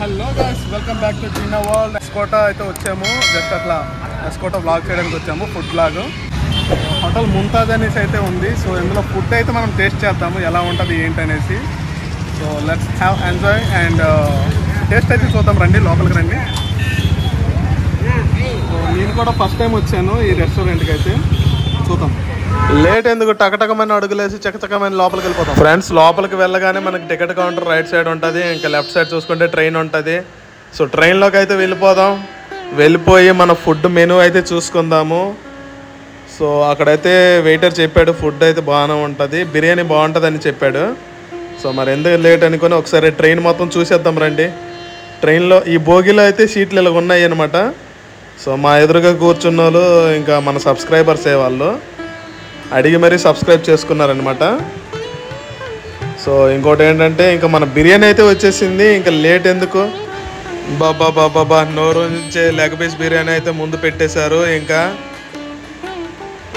Hello guys welcome back to చీనా world. ఎస్కోట అయితే వచ్చాము జస్ట్ అట్లా ఎస్కోట బ్లాగ్ చేయడానికి వచ్చాము ఫుడ్ బ్లాగ్ హోటల్ ముంతాజ్ అనేసి అయితే ఉంది. సో ఇందులో ఫుడ్ అయితే మనం టేస్ట్ చేద్దాము ఎలా ఉంటుంది ఏంటి అనేసి. So let's have enjoy and taste అయితే చూద్దాం రండి లోపలికి రండి. సో నేను కూడా ఫస్ట్ టైం వచ్చాను ఈ రెస్టారెంట్కి అయితే. చూద్దాం. లేట్ ఎందుకు? టకటకమైన అడుగులేసి చకచకమైన లోపలికి వెళ్ళిపోతాం. ఫ్రెండ్స్ లోపలికి వెళ్ళగానే మనకి టికెట్ కౌంటర్ రైట్ సైడ్ ఉంటుంది ఇంకా లెఫ్ట్ సైడ్ చూసుకుంటే ట్రైన్ ఉంటుంది. సో ట్రైన్లోకి అయితే వెళ్ళిపోదాం. వెళ్ళిపోయి మన ఫుడ్ మెనూ అయితే చూసుకుందాము. సో అక్కడైతే వెయిటర్ చెప్పాడు ఫుడ్ అయితే బాగానే ఉంటుంది బిర్యానీ బాగుంటుందని చెప్పాడు. సో మరి ఎందుకు లేట్ అనుకొని ఒకసారి ట్రైన్ మొత్తం చూసేద్దాం రండి. ట్రైన్లో ఈ బోగిలో అయితే సీట్లు ఇలా ఉన్నాయి అనమాట సో మా ఎదురుగా కూర్చున్న వాళ్ళు ఇంకా మన సబ్స్క్రైబర్సే వాళ్ళు. అడిగి మరీ సబ్స్క్రైబ్ చేసుకున్నారనమాట సో ఇంకోటి ఏంటంటే ఇంకా మన బిర్యానీ అయితే వచ్చేసింది ఇంకా లేట్ ఎందుకు? బాబా బాబా బా నోరు నుంచే లెగ్ పీస్ బిర్యానీ అయితే ముందు పెట్టేశారు ఇంకా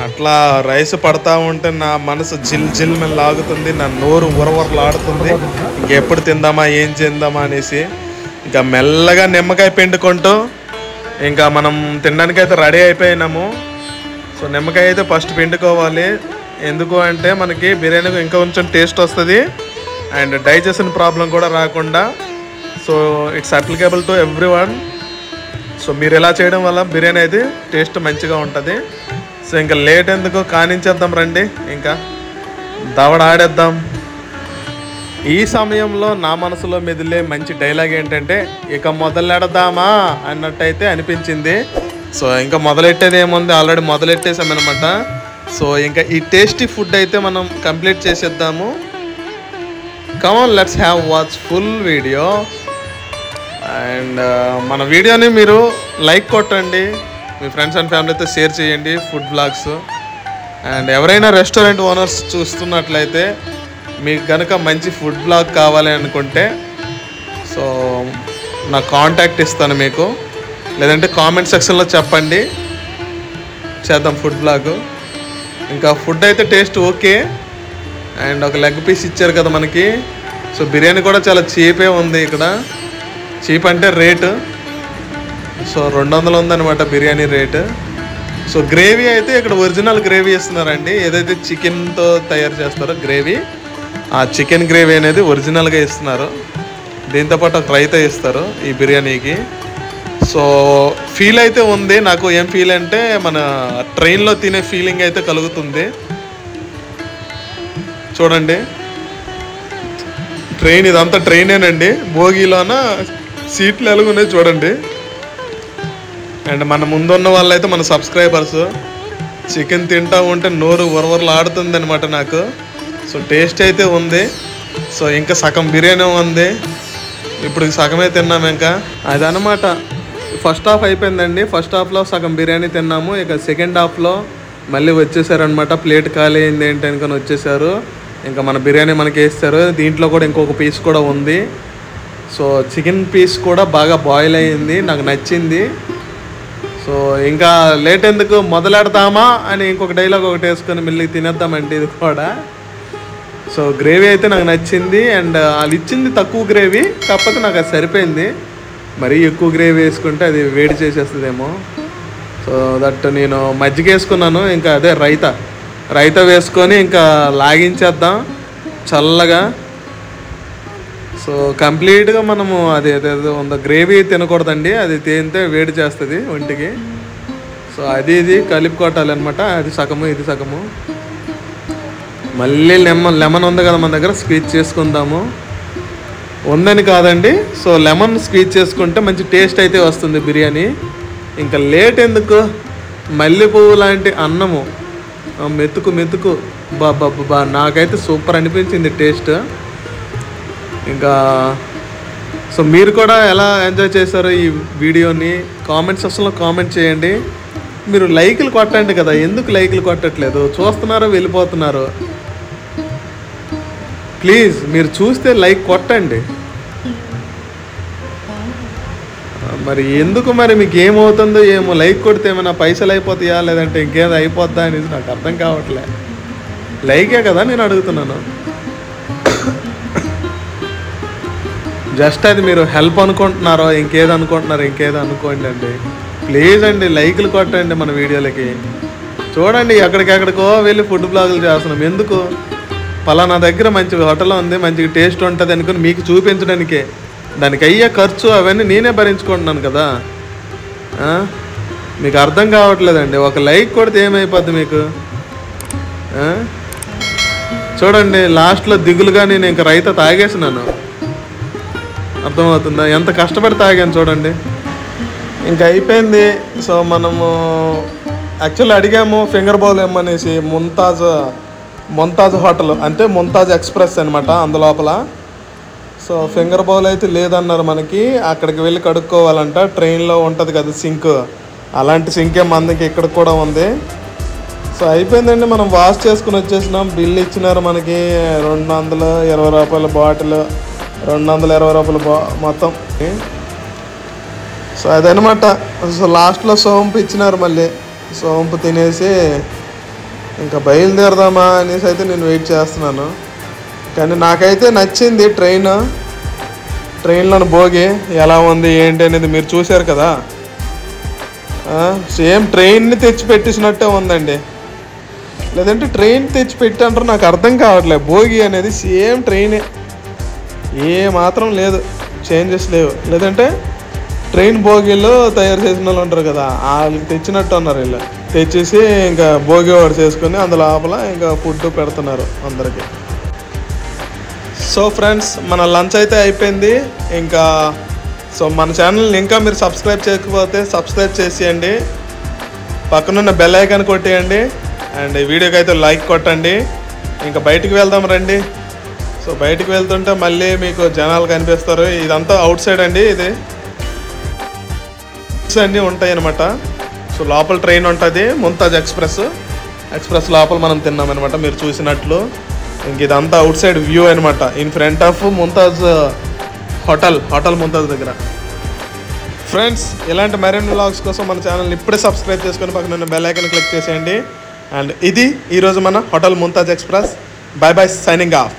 అట్లా రైస్ పడతా ఉంటే నా మనసు జిల్ జిల్ లాగుతుంది నా నోరు ఉరవరలాడుతుంది ఇంకెప్పుడు తిందామా ఏం చేద్దామా అనేసి. ఇంకా మెల్లగా నిమ్మకాయ పిండుకుంటూ ఇంకా మనం తినడానికి అయితే రెడీ అయిపోయినాము. సో నిమ్మకాయ అయితే ఫస్ట్ పిండుకోవాలి. ఎందుకు అంటే మనకి బిర్యానీకి ఇంకా కొంచెం టేస్ట్ వస్తుంది. అండ్ డైజెషన్ ప్రాబ్లం కూడా రాకుండా. So it's applicable to everyone so మీరు ఇలా చేయడం వల్ల బిర్యానీ అయితే టేస్ట్ మంచిగా ఉంటుంది. సో ఇంకా లేట్ ఎందుకు? కానించేద్దాం రండి. ఇంకా దవడ ఆడేద్దాం. ఈ సమయంలో నా మనసులో మెదిలే మంచి డైలాగ్ ఏంటంటే ఇక మొదలెడదామా అన్నట్టయితే అనిపించింది. సో ఇంకా మొదలెట్టేది ఏముంది? ఆల్రెడీ మొదలెట్టేసామన్నమాట సో ఇంకా ఈ టేస్టీ ఫుడ్ అయితే మనం కంప్లీట్ చేసేద్దాము. Come on let's have watch full video and మన వీడియోని మీరు లైక్ కొట్టండి. మీ ఫ్రెండ్స్ అండ్ ఫ్యామిలీతో షేర్ చేయండి ఫుడ్ బ్లాగ్స్ అండ్ ఎవరైనా రెస్టారెంట్ ఓనర్స్ చూస్తున్నట్లయితే మీకు కనుక మంచి ఫుడ్ బ్లాగ్ కావాలి అనుకుంటే సో నా కాంటాక్ట్ ఇస్తాను మీకు. లేదంటే కామెంట్ సెక్షన్లో చెప్పండి. చేద్దాం ఫుడ్ బ్లాగ్ ఇంకా ఫుడ్ అయితే టేస్ట్ ఓకే అండ్ ఒక లెగ్ పీస్ ఇచ్చారు కదా మనకి. సో బిర్యానీ కూడా చాలా చీపే ఉంది ఇక్కడ. చీప్ అంటే రేటు సో రెండు వందలు ఉందన్నమాట బిర్యానీ రేటు సో గ్రేవీ అయితే ఇక్కడ ఒరిజినల్ గ్రేవీ ఇస్తున్నారండి ఏదైతే చికెన్తో తయారు చేస్తారో గ్రేవీ ఆ చికెన్ గ్రేవీ అనేది ఒరిజినల్గా ఇస్తున్నారు దీంతోపాటు ఒక రైతా ఇస్తారు ఈ బిర్యానీకి. సో ఫీల్ అయితే ఉంది. నాకు ఏం ఫీల్ అంటే మన ట్రైన్లో తినే ఫీలింగ్ అయితే కలుగుతుంది. చూడండి. ట్రైన్ ఇదంతా ట్రైనేనండి భోగిలోన సీట్లు ఎలాగున్నాయి చూడండి. అండ్ మన ముందున్న వాళ్ళైతే మన సబ్స్క్రైబర్స్ చికెన్ తింటా ఉంటే నోరు ఉరవరలు ఆడుతుంది అనమాట నాకు. సో టేస్ట్ అయితే ఉంది. సో ఇంకా సగం బిర్యానీ ఉంది. ఇప్పుడు సగమే తిన్నాం ఇంకా. అదనమాట ఫస్ట్ హాఫ్ అయిపోయిందండి. ఫస్ట్ హాఫ్లో సగం బిర్యానీ తిన్నాము. ఇక సెకండ్ హాఫ్లో మళ్ళీ వచ్చేసారనమాట ప్లేట్ ఖాళీ అయింది ఏంటి అనుకొని వచ్చేసారు. ఇంకా మన బిర్యానీ మనకి వేస్తారు. దీంట్లో కూడా ఇంకొక పీస్ కూడా ఉంది. సో చికెన్ పీస్ కూడా బాగా బాయిల్ అయ్యింది నాకు నచ్చింది. సో ఇంకా లేట్ ఎందుకు? మొదలెడతామా అని ఇంకొక డైలాగ్ ఒకటి వేసుకొని మళ్ళీ తినేద్దామండి ఇది కూడా. సో గ్రేవీ అయితే నాకు నచ్చింది. అండ్ వాళ్ళు ఇచ్చింది తక్కువ గ్రేవీ. కాకపోతే నాకు అది సరిపోయింది. మరీ ఎక్కువ గ్రేవీ వేసుకుంటే అది వేడి చేసేస్తుందేమో. సో దట్ నేను మజ్జిగ వేసుకున్నాను ఇంకా అదే రైత. రైత వేసుకొని ఇంకా లాగించేద్దాం చల్లగా. సో కంప్లీట్గా మనము అది ఉందో గ్రేవీ తినకూడదండి అది తింటే వేడి చేస్తుంది ఒంటికి. సో అది ఇది కలిపి కొట్టాలి అనమాట అది సగము ఇది సగము. మళ్ళీ లెమన్ లెమన్ ఉంది కదా మన దగ్గర స్క్వీజ్ చేసుకుందాము. ఉందని కాదండి. సో లెమన్ స్క్వీజ్ చేసుకుంటే మంచి టేస్ట్ అయితే వస్తుంది బిర్యానీ. ఇంకా లేట్ ఎందుకు? మల్లెపువ్వు లాంటి అన్నము మెతుకు మెతుకు. బా బా బా, నాకైతే సూపర్ అనిపించింది టేస్ట్. ఇంకా సో మీరు కూడా ఎలా ఎంజాయ్ చేశారు ఈ వీడియోని? కామెంట్ సెక్షన్లో కామెంట్ చేయండి. మీరు లైకులు కొట్టండి కదా ఎందుకు లైకులు కొట్టట్లేదు? చూస్తున్నారో వెళ్ళిపోతున్నారు. ప్లీజ్ మీరు చూస్తే లైక్ కొట్టండి. మరి ఎందుకు మరి మీకు ఏమవుతుందో ఏమో లైక్ కొడితే ఏమైనా పైసలు అయిపోతాయా లేదంటే ఇంకేదో అయిపోద్దా అనేది నాకు అర్థం కావట్లే. లైకే కదా నేను అడుగుతున్నాను. జస్ట్ అది మీరు హెల్ప్ అనుకుంటున్నారో ఇంకేదో అనుకుంటున్నారో ఇంకేదో అనుకోండి అండి. ప్లీజ్ అండి లైక్లు కొట్టండి మన వీడియోలకి. చూడండి ఎక్కడికెక్కడికో వెళ్ళి ఫుడ్ బ్లాగులు చేస్తున్నాం. ఎందుకు? పలానా దగ్గర మంచి హోటల్ ఉంది మంచి టేస్ట్ ఉంటుంది అనుకుని మీకు చూపించడానికే. దానికి అయ్యే ఖర్చు అవన్నీ నేనే భరించుకుంటున్నాను కదా. మీకు అర్థం కావట్లేదండి. ఒక లైక్ కొడితే ఏమైపోద్ది మీకు? చూడండి లాస్ట్లో దిగులుగా నేను ఇంకా రైత తాగేసినాను. అర్థమవుతుందా? ఎంత కష్టపడి తాగాను చూడండి. ఇంకా అయిపోయింది. సో మనము యాక్చువల్లీ అడిగాము ఫింగర్ బౌల్ ఏమనేసి ముంతాజ్ ముంతాజ్ హోటల్ అంటే ముంతాజ్ ఎక్స్ప్రెస్ అనమాట అందులోపల. సో ఫింగర్ బౌల్ అయితే లేదన్నారు మనకి. అక్కడికి వెళ్ళి కడుక్కోవాలంట. ట్రైన్లో ఉంటుంది కదా సింక్. అలాంటి సింకే మనకి ఇక్కడ కూడా ఉంది. సో అయిపోయిందండి. మనం వాష్ చేసుకుని వచ్చేసినాం. బిల్ ఇచ్చినారు మనకి రెండు వందల ఇరవై రూపాయల బాటిల్ రెండు వందల ఇరవై రూపాయల బా మొత్తం. సో అదనమాట సో లాస్ట్లో సోంపు ఇచ్చినారు మళ్ళీ. సోంపు తినేసి ఇంకా బయలుదేరదామా అనేసి అయితే నేను వెయిట్ చేస్తున్నాను. కానీ నాకైతే నచ్చింది ట్రైన్. ట్రైన్లోని భోగి ఎలా ఉంది ఏంటి అనేది మీరు చూశారు కదా? సేమ్ ట్రైన్ని తెచ్చిపెట్టేసినట్టే ఉందండి. లేదంటే ట్రైన్ తెచ్చి పెట్టంటారు నాకు అర్థం కావట్లేదు భోగి అనేది సేమ్ ట్రైనే. ఏ మాత్రం లేదు. చేంజెస్ లేవు. లేదంటే ట్రైన్ భోగిలో తయారు చేసిన వాళ్ళు ఉంటారు కదా వాళ్ళకి తెచ్చినట్టు ఉన్నారు వీళ్ళు. తెచ్చేసి ఇంకా భోగి వాడు చేసుకుని అందు లోపల ఇంకా ఫుడ్ పెడుతున్నారు అందరికి. సో ఫ్రెండ్స్ మన లంచ్ అయితే అయిపోయింది. ఇంకా సో మన ఛానల్ని ఇంకా మీరు సబ్స్క్రైబ్ చేయకపోతే సబ్స్క్రైబ్ చేసేయండి. పక్కనున్న బెల్ ఐకాన్ కొట్టేయండి. అండ్ వీడియోకి అయితే లైక్ కొట్టండి. ఇంకా బయటికి వెళ్దాం రండి. సో బయటికి వెళ్తుంటే మళ్ళీ మీకు జనాలు కనిపిస్తారు. ఇదంతా అవుట్ సైడ్ అండి ఇది. అన్నీ ఉంటాయి అనమాట సో లోపల ట్రైన్ ఉంటుంది ముంతాజ్ ఎక్స్ప్రెస్. ఎక్స్ప్రెస్ లోపల మనం తిన్నామన్నమాట మీరు చూసినట్లు. ఇంక ఇదంతా అవుట్ సైడ్ వ్యూ అనమాట in front of Mumtaz hotel hotel Mumtaz దగ్గర. ఫ్రెండ్స్ ఇలాంటి మరిన్ని వ్లాగ్స్ కోసం మన ఛానల్ని ఇప్పుడే సబ్స్క్రైబ్ చేసుకొని పక్కన బెల్ ఐకన్ క్లిక్ చేసేయండి. అండ్ ఇది ఈరోజు మన hotel Mumtaz express. Bye bye signing off.